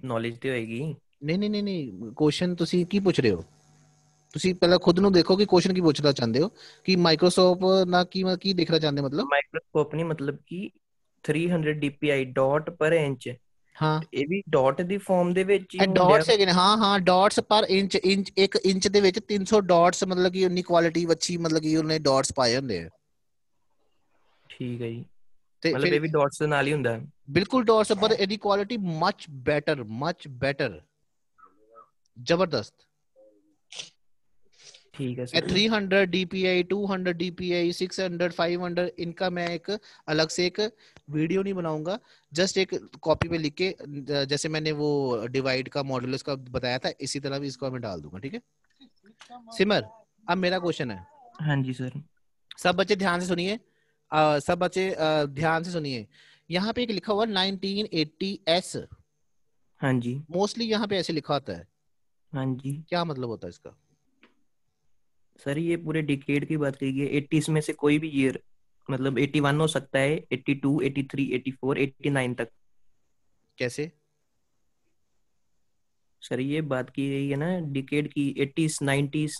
ਨੌਲੇਜ ਤੇ ਹੋਏਗੀ ਨਹੀਂ ਨਹੀਂ ਨਹੀਂ ਕੁਐਸਚਨ ਤੁਸੀਂ ਕੀ ਪੁੱਛ ਰਹੇ ਹੋ? ਤੁਸੀਂ ਪਹਿਲਾਂ ਖੁਦ ਨੂੰ ਦੇਖੋ ਕਿ ਕੁਐਸਚਨ ਕੀ ਪੁੱਛਣਾ ਚਾਹੁੰਦੇ ਹੋ? ਕਿ ਮਾਈਕਰੋਸੌਫਟ ਨਾ ਕੀ ਕੀ ਦੇਖਣਾ ਚਾਹੁੰਦੇ ਮਤਲਬ? ਮਾਈਕਰੋਸਕੋਪ ਨਹੀਂ ਮਤਲਬ ਕਿ 300 DPI ਡਾਟ ਪਰ ਇੰਚ ਹਾਂ। ਇਹ ਵੀ ਡਾਟ ਦੀ ਫਾਰਮ ਦੇ ਵਿੱਚ ਹੀ। ਡਾਟਸ ਹੈਗੇ ਨੇ ਹਾਂ ਹਾਂ ਡਾਟਸ ਪਰ ਇੰਚ ਇੰਚ ਇੱਕ ਇੰਚ ਦੇ ਵਿੱਚ 300 ਡਾਟਸ ਮਤਲਬ ਕਿ ਉਨੀ ਕੁਆਲਿਟੀ ਅੱਛੀ ਮਤਲਬ ਕਿ ਉਹਨੇ ਡਾਟਸ ਪਾਏ ਹੁੰਦੇ ਆ। ਠੀਕ ਹੈ ਜੀ। ਤੇ ਮਤਲਬ ਇਹ ਵੀ ਡਾਟਸ ਦੇ ਨਾਲ ਹੀ ਹੁੰਦਾ। ਹੈ। ਬਿਲਕੁਲ ਡਾਟਸ ਪਰ ਇਹਦੀ quality much better much better ज़बरदस्त। ठीक है three hundred DPI two hundred DPI six hundred five hundred इनका मैं एक अलग से एक वीडियो नहीं बनाऊँगा। जस्ट एक कॉपी पे लिख के जैसे मैंने वो डिवाइड का मॉड्यूलस का बताया था इसी तरह भी इसको मैं डाल दूँगा ठीक है? सिमर अब मेरा क्वेश्चन है। हाँ जी सर। सब बच्चे ध्यान से सुनिए। सब बच्चे ध्यान से सुनिए। यहाँ पे एक लिखा हुआ 1980 एस हाँ जी। मोस्टली यहाँ पे ऐसे लिखा होता है। हाँ जी। क्या मतलब होता है इसका? सर ये पूरे डिकेड की बात करी है। 80s में से कोई भी ईयर मतलब 81 हो सकता है 82 83 84 89 तक। कैसे? सर ये बात की गई है ना डिकेड की 80s 90s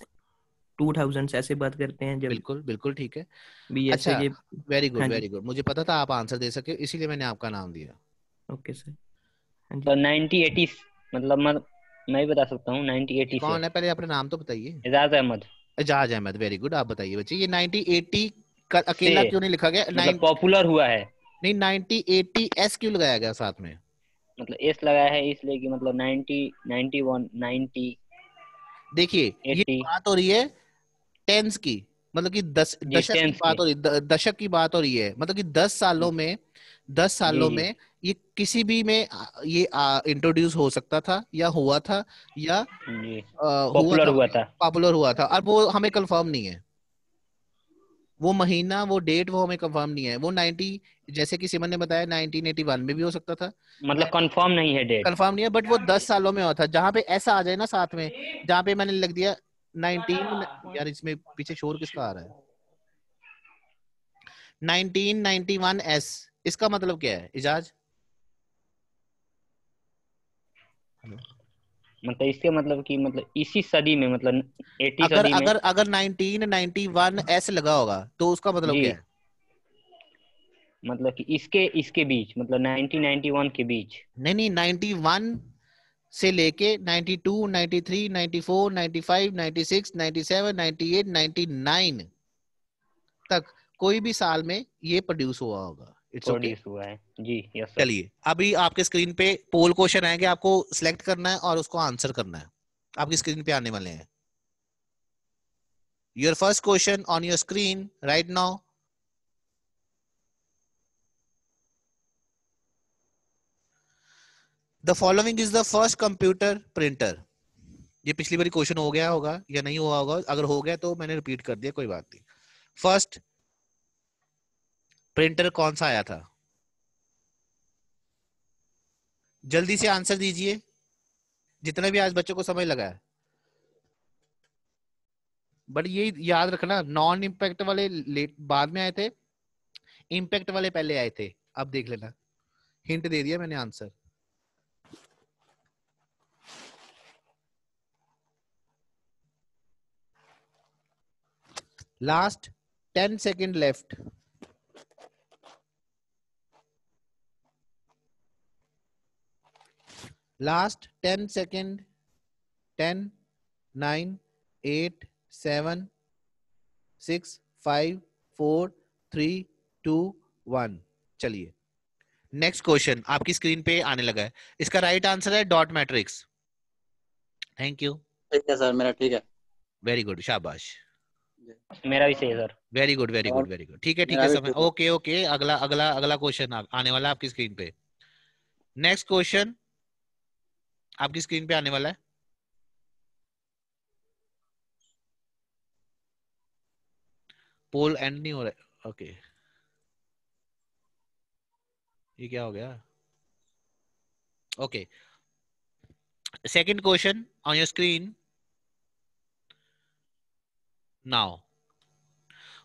टू थाउज़ेंड ऐसे बात करते हैं जब बिल्कुल बिल्कुल ठीक है। भी अच्छा के वेरी गुड वेरी गुड मुझे पता था आप आंसर दे सके इसीलिए मैंने आपका नाम दिया। ओके सर हाँ तो 90 80 मतलब मैं बता सकता हूँ कौन है पहले अपना नाम तो बताइए। एजाज अहमद। एजाज अहमद वेरी गुड आप बताइए बच्चे ये 9080 का अकेला क्यों नहीं लिखा गया? मतलब पॉपुलर हुआ है। नहीं 9080 एस क्यों लगाया गया साथ में? मतलब एस लगाया है इसलिए कि मतलब 90 91 90 देखिए ये बात हो रही है टेंस की मतलब कि दस दशक की बात हो रही द- दशक की बात हो रही है मतलब कि दस सालों में दस सालों में ये किसी भी में ये इंट्रोड्यूस हो सकता था या हुआ था या पॉपुलर हुआ था। पॉपुलर हुआ था। और वो हमें कंफर्म नहीं है। वो महीना वो डेट वो हमें कंफर्म नहीं है। वो 90 जैसे कि सिमन ने बताया 1981 में भी हो सकता था। मतलब कंफर्म नहीं है डेट कंफर्म नहीं है बट वो 10 सालों में हुआ था। जहाँ पे ऐसा आ जाए ना साथ में जहाँ पे मैंने लग दिया 19 यार इसमें पीछे शोर किसका आ रहा है? 1991 एस इसका मतलब क्या है? इजाज? मतलब इसके मतलब कि मतलब इसी सदी में मतलब 80 अगर सदी अगर में। अगर अगर 1991 एस लगा होगा तो उसका मतलब क्या है? मतलब कि इसके इसके बीच मतलब 1991 के बीच। नहीं नहीं 91 से लेके 92 93 94 95 96 97 98 99 तक कोई भी साल में ये प्रोड्यूस हुआ होगा। इट्स ओके जी यस चलिए अभी आपके स्क्रीन पे पोल क्वेश्चन आएँगे आपको सिलेक्ट करना है और उसको आंसर करना है। आपकी स्क्रीन पे आने वाले हैं। Your first question on your screen right now the following is the first computer printer ये पिछली बारी क्वेश्चन हो गया होगा या नहीं हुआ होगा। अगर हो गया तो मैंने रिपीट कर दिया कोई बात नहीं। फ़र्स्ट प्रिंटर कौन सा आया था? जल्दी से आंसर दीजिए। जितना भी आज बच्चों को समय लगा है। बट ये याद रखना नॉन इम्पैक्ट वाले बाद में आए थे। इम्पैक्ट वाले पहले आए थे। अब देख लेना। हिंट दे दिया मैंने answer. Last ten second left last 10 second 10 9 8 7 6 5 4 3 2 1 चलिए। नेक्स्ट क्वेश्चन आपकी स्क्रीन पे आने लगा है। इसका राइट right आंसर है डॉट मैट्रिक्स थैंक यू ठीक है सर मेरा ठीक है। वेरी गुड शाबाश। मेरा भी सही है sir very good very good very good ठीक है ठीक है समय ओके ओके अगला अगला अगला क्वेश्चन आने वाला है आपकी स्क्रीन पे। नेक्स्ट क्वेश्चन आपकी स्क्रीन पे आने वाला है। पोल एंड नहीं हो रहा है। ओके ये क्या हो गया? Okay second question on your screen now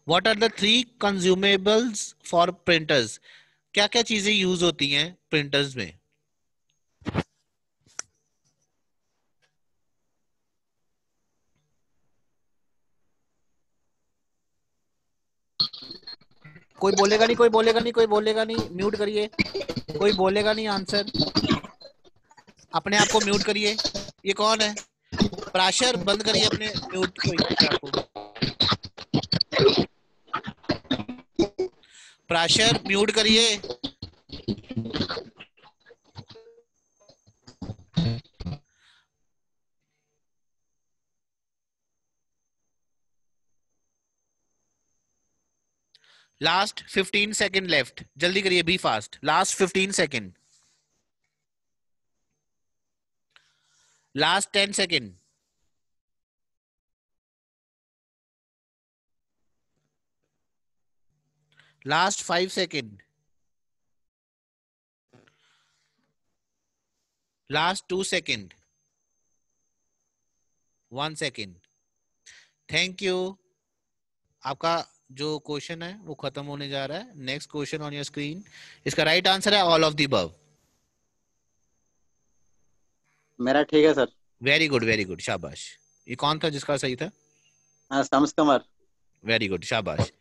what are the three consumables for printers क्या क्या चीज़ें यूज़ होती हैं प्रिंटर्स में? कोई बोलेगा नहीं, कोई बोलेगा नहीं, कोई बोलेगा नहीं म्यूट करिए। कोई बोलेगा नहीं आंसर अपने आप को म्यूट करिए। ये कौन है? प्राशर बंद करिए अपने म्यूट को प्राशर म्यूट करिए। लास्ट 15 सेकंड लेफ़्ट जल्दी करिए be fast last 15 second last 10 second last 5 second last 2 second 1 second thank you आपका जो क्वेश्चन है वो खत्म होने जा रहा है। Next question on your screen इसका राइट right आंसर है ऑल ऑफ़ दी बव मेरा ठीक है sir. Very good very good शाबाश। ये कौन था जिसका सही था? हाँ शम्स कमर वेरी गुड शाबाश।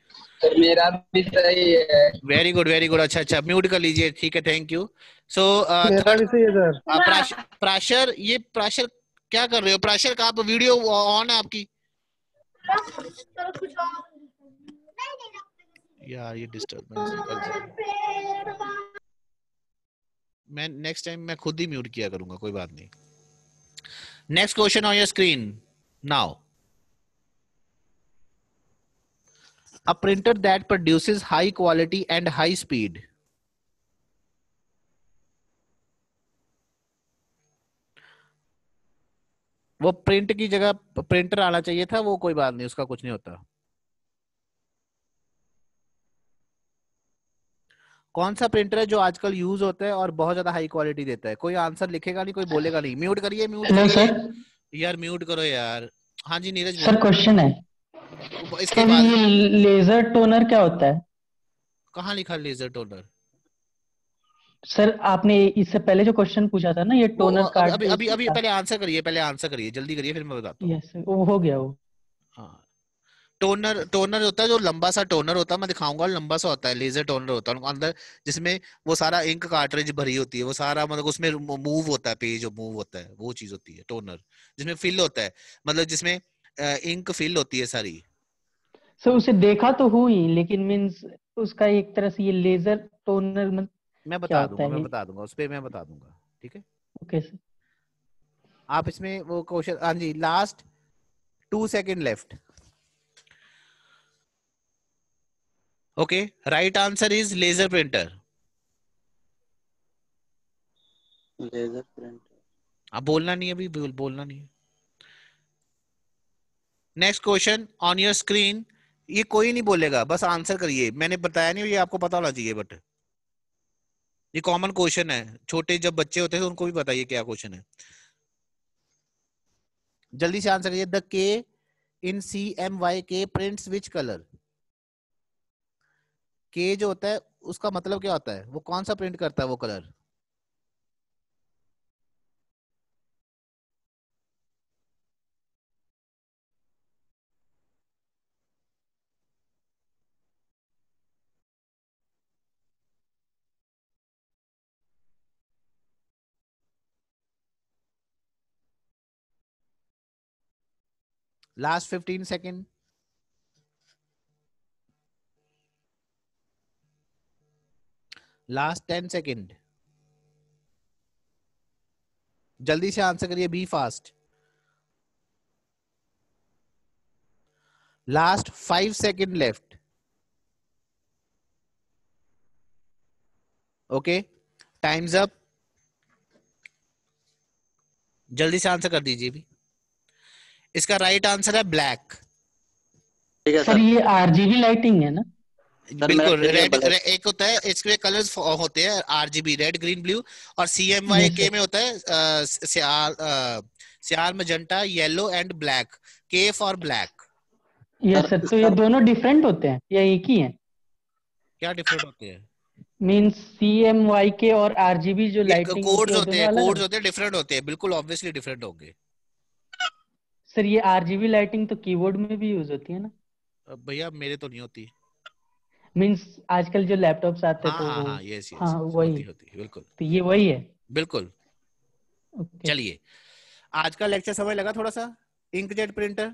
मेरा भी सही है। वेरी गुड वेरी गुड अच्छा अच्छा म्यूट कर लीजिए। ठीक है थैंक यू सो प्राशर ये प्राशर क्या कर रहे हो? प्राशर का आप वीडियो ऑन है आपकी? यार ये डिस्टर्बेंस मैं नेक्स्ट टाइम मैं खुद ही म्यूट किया करूँगा, कोई बात नहीं। Next question on your screen now a printer that produces high quality and high speed वो प्रिंट की जगह प्रिंटर आना चाहिए था, वो कोई बात नहीं, उसका कुछ नहीं होता। कौन सा प्रिंटर है जो आजकल यूज़ होता है और बहुत ज़्यादा हाई क्वालिटी देता है? कोई आंसर लिखेगा नहीं कोई बोलेगा नहीं। म्यूट करिए म्यूट हेलो करिए। सर यार म्यूट करो यार। हाँ जी नीरज सर क्वेश्चन है। इसके सर बाद ये लेजर टोनर क्या होता है? कहाँ लिखा लेजर टोनर सर आपने इससे पहले जो क्वेश्चन पूछा था ना ये टोनर कार्ड अभी अभी अभी पहले आंसर करिए पहले आंसर करिए जल्दी करिए फिर मैं बताता हूँ। यस वो हो गया वो। टोनर टोनर होता है जो लंबा सा टोनर होता है मैं दिखाऊँगा लंबा सा होता है लेजर टोनर होता है अंदर जिसमें वो सारा इंक कार्ट्रिज भरी होती है वो सारा मतलब उसमें मूव होता है पेज मूव होता है वो चीज़ होती है टोनर जिसमें फिल होता है मतलब जिसमें इंक फिल होती है सारी। सर उसे देखा तो हुई लेकिन मीन्स उसका एक तरह से ये लेजर टोनर में मैं बता दूँगा मैं बता दूँगा उस पर मैं बता दूँगा ठीक है? ओके सर आप इसमें वो क्वेश्चन हाँ जी last two second left okay right answer is laser printer laser printer अब बोलना नहीं अभी बोल, बोलना नहीं है। Next question on your screen ये कोई नहीं बोलेगा बस आंसर करिए। मैंने बताया नहीं ये आपको पता होना चाहिए बट ये कॉमन क्वेश्चन है। छोटे जब बच्चे होते हैं तो उनको भी बताइए क्या क्वेश्चन है। जल्दी से आंसर करिए। The K in C M Y K prints which colour के जो होता है, उसका मतलब क्या होता है? वो कौन सा प्रिंट करता है वो colour last 15 second last ten second जल्दी से आंसर करिए be fast last five second left okay times up जल्दी से आंसर कर दीजिए भी। इसका राइट right आंसर है ब्लैक ठीक है सर ये आरजीबी लाइटिंग है ना? बिल्कुल रेड एक होता है इसके कलर्स होते हैं आरजीबी रेड ग्रीन ब्लू और सीएमवाई Yes, के में होता है cyan cyan magenta yellow and black K for black yes sir, तो ये दोनों डिफरेंट होते हैं या एक ही है? क्या डिफरेंट होते हैं? मीन्स सी एम वाई के और आरजीबी जो लाइटिंग कोड्स होते हैं कोड्स होते हैं डिफरेंट होते हैं बिल्कुल ऑब्वियसली डिफरेंट होंगे। सर ये आरजीबी लाइटिंग तो कीबोर्ड में भी यूज़ होती है ना? भैया मेरे तो नहीं होती। मीन्स आजकल जो लैपटॉप्स आते हैं हाँ तो हाँ हाँ यस यस हाँ, वही। होती होती है, बिल्कुल। तो ये वही है। बिल्कुल। ओके चलिए। आज का लेक्चर समय लगा थोड़ा सा inkjet printer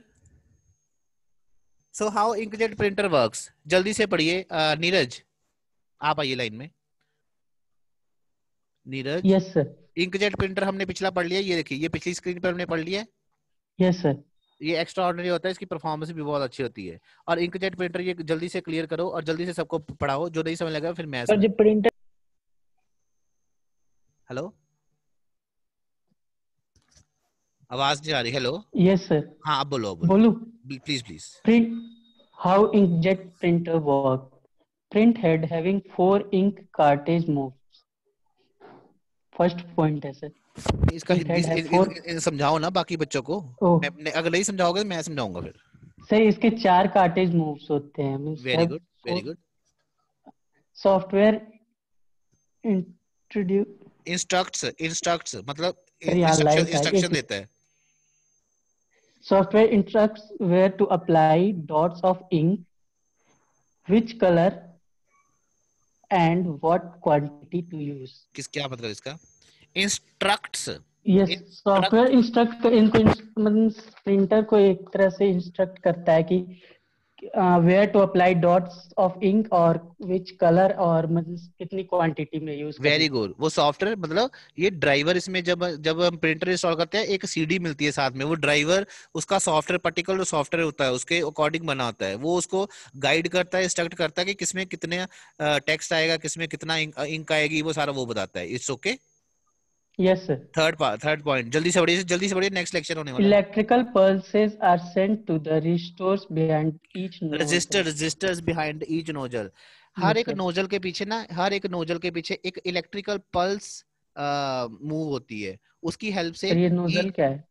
so how inkjet printer works जल्दी से पढ़िए। नीरज आप आइए लाइन में। Neeraj? Yes sir inkjet printer हमने पिछला पढ़ लिया। ये देखिए ये पिछली स्क्रीन पर हमने पढ़ लिया। है। यस सर ये एक्स्ट्रा ऑर्डिनरी होता है इसकी परफॉर्मेंस भी बहुत अच्छी होती है। और इंकजेट प्रिंटर ये जल्दी से क्लियर करो और जल्दी से सबको पढ़ाओ जो नहीं समझ लगा फिर मैं प्रिंटर हेलो आवाज़ नहीं आ रही हेलो यस सर हाँ अब बोलो बोलो। Please please print how inkjet printer work? Print head having four ink cartridge moves. First point है सर इसका हिंदी है समझाओ ना बाकी बच्चों को। अगर नहीं समझाओगे तो मैं समझाऊँगा फिर। सर इसके चार कार्टेज मूव्स होते हैं। Very good very good software introduce instructs instructs मतलब इंस्ट्रक्शन है। देता है। Software instructs where to apply dots of ink, which color, and what quantity to use. किस क्या मतलब इसका? इंस्ट्रक्ट्स यस सॉफ्टवेयर इंस्ट्रक्ट इनको प्रिंटर को एक तरह से इंस्ट्रक्ट करता है कि where to apply dots of ink और विच कलर और मतलब कितनी क्वांटिटी में यूज़ वेरी गुड वो सॉफ्टवेयर मतलब ये ड्राइवर इसमें जब जब हम प्रिंटर इंस्टॉल करते हैं एक सीडी मिलती है साथ में। वो ड्राइवर उसका सॉफ्टवेयर पर्टिकुलर सॉफ्टवेयर होता है उसके अकॉर्डिंग बना होता है। वो उसको गाइड करता है इंस्ट्रक्ट करता है कि किसमें कितने टेक्स्ट आएगा किसमें कितना इंक आएगी वो सारा वो बताता है। It's okay yes sir third third point जल्दी से बढ़िए जल्दी से बढ़िए नेक्स्ट लेक्चर होने वाला electrical to the resistors behind each node. Resistor behind each nozzle हर एक नोजल के पीछे ना हर एक नोजल के पीछे एक इलेक्ट्रिकल पल्स मूव होती है। उसकी हेल्प से ये नोजल क्या है?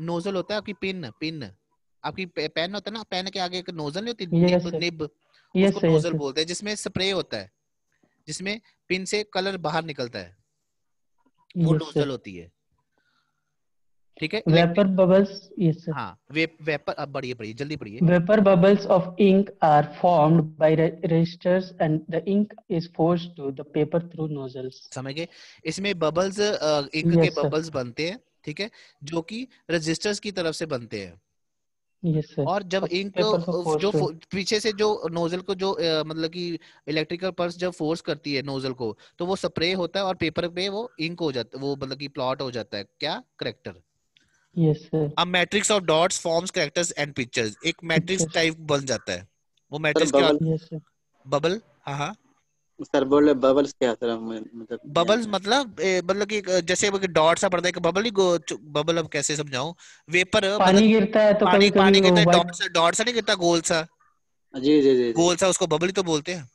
नोजल होता है आपकी पिन पिन आपकी पेन होता है ना पेन के आगे एक नोजल नहीं होती Yes, निब निब उसको यस नोजल सर बोलते हैं जिसमें स्प्रे होता है। जिसमें पिन से कलर बाहर निकलता है। वो डोजल नोजल होती है। ठीक है? वेपर बबल्स यस हाँ वेपर अब बढ़िए बढ़िए जल्दी बढ़िए। Vapour bubbles of ink are formed by resistors and the ink is forced to the paper through nozzles समझ गए? इसमें बबल्स इंक के Yes. बबल्स बनते हैं ठीक है? जो कि रजिस्टर्स की तरफ़ से बनते हैं। Yes, और जब इंक जो पीछे से जो नोजल को जो मतलब कि इलेक्ट्रिकल पल्स जब फोर्स करती है नोजल को तो वो स्प्रे होता है और पेपर पे वो इंक हो जाता है वो मतलब कि प्लॉट हो जाता है। क्या? करेक्टर. अब matrix of dots forms characters and pictures एक मैट्रिक्स टाइप बन जाता है। वो मैट्रिक्स क्या. बबल हाँ हाँ. सर बोल बबल्स क्या सर मतलब बबल्स मतलब ए, मतलब कि एक, जैसे डॉट सा पड़ता है बबल ही बबल अब कैसे समझाऊं? वेपर पानी गिरता है तो पानी पानी गिरता है डॉट सा डॉट सा नहीं गिरता गोल सा जी जी जी गोल सा उसको बबल ही तो बोलते हैं।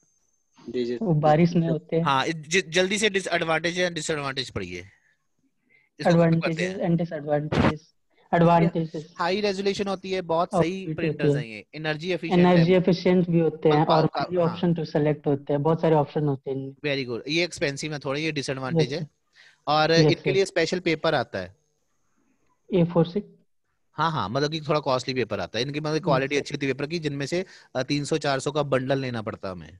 जी जी। वो बारिश में होते हैं। हाँ जल्दी से डिसएडवांटेज एंड डिसएडवांटेज पढ़िए इसको खत्म करते Advantages. हाई रेजोल्यूशन होती है बहुत सही प्रिंटर्स हैं ये एनर्जी एफिशिएंट एनर्जी एफिशिएंट भी होते हैं और और का- मनी हाँ। ऑप्शन टू सेलेक्ट होते हैं बहुत सारे ऑप्शन होते हैं वेरी गुड ये एक्सपेंसिव है थोड़ा ये डिसएडवांटेज है। और Yes, इनके लिए स्पेशल पेपर आता है। ए फोर सिक्स हाँ हाँ मतलब कि थोड़ा कॉस्टली पेपर आता है। इनकी मतलब क्वालिटी अच्छी होती है पेपर की जिनमें से तीन सौ चार सौ का बंडल लेना पड़ता है हमें।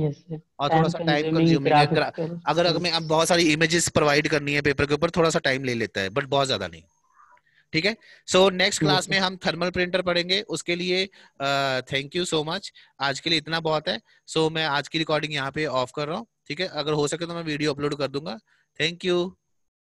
सर और थोड़ा सा टाइम कंज्यूमिंग है ग्रा- अगर हमें अब बहुत सारी इमेजेस प्रोवाइड करनी है पेपर के ऊपर थोड़ा सा टाइम ले लेता है बट बहुत ज़्यादा नहीं। ठीक है? सो नेक्स्ट क्लास में हम थर्मल प्रिंटर पढ़ेंगे। उसके लिए थैंक यू सो मच आज के लिए इतना बहुत है। सो so, मैं आज की रिकॉर्डिंग यहाँ पे ऑफ़ कर रहा हूँ। ठीक है? अगर हो सके तो मैं वीडियो अपलोड कर दूँगा। Thank you